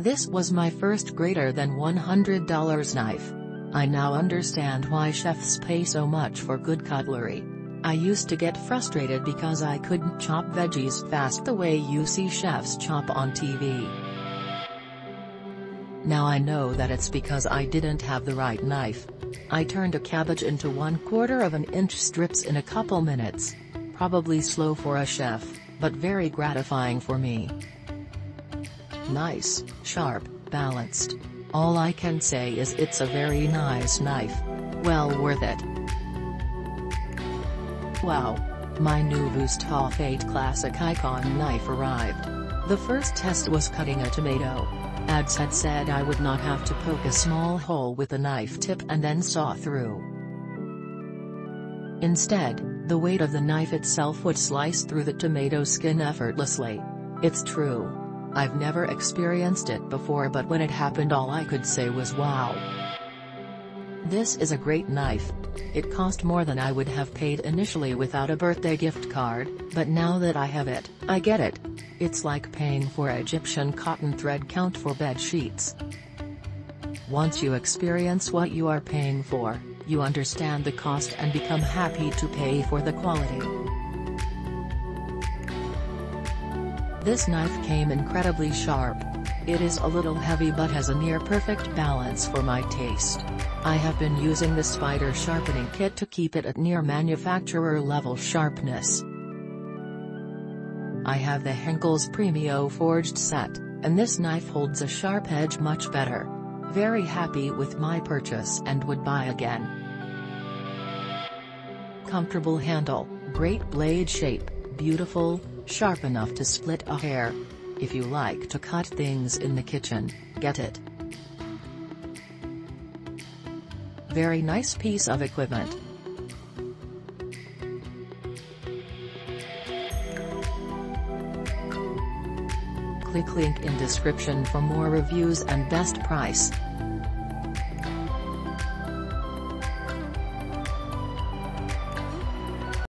This was my first greater than $100 knife. I now understand why chefs pay so much for good cutlery. I used to get frustrated because I couldn't chop veggies fast the way you see chefs chop on TV. Now I know that it's because I didn't have the right knife. I turned a cabbage into one quarter of an inch strips in a couple minutes. Probably slow for a chef, but very gratifying for me. Nice, sharp, balanced. All I can say is it's a very nice knife. Well worth it. Wow. My new Wusthof 8 Classic Ikon knife arrived. The first test was cutting a tomato. Ads had said I would not have to poke a small hole with a knife tip and then saw through. Instead, the weight of the knife itself would slice through the tomato skin effortlessly. It's true. I've never experienced it before but when it happened all I could say was wow. This is a great knife. It cost more than I would have paid initially without a birthday gift card, but now that I have it, I get it. It's like paying for Egyptian cotton thread count for bed sheets. Once you experience what you are paying for, you understand the cost and become happy to pay for the quality. This knife came incredibly sharp. It is a little heavy but has a near perfect balance for my taste. I have been using the Spyder sharpening kit to keep it at near manufacturer level sharpness. I have the Henckels Premio forged set, and this knife holds a sharp edge much better. Very happy with my purchase and would buy again. Comfortable handle, great blade shape, beautiful, sharp enough to split a hair. If you like to cut things in the kitchen, get it. Very nice piece of equipment. Click link in description for more reviews and best price.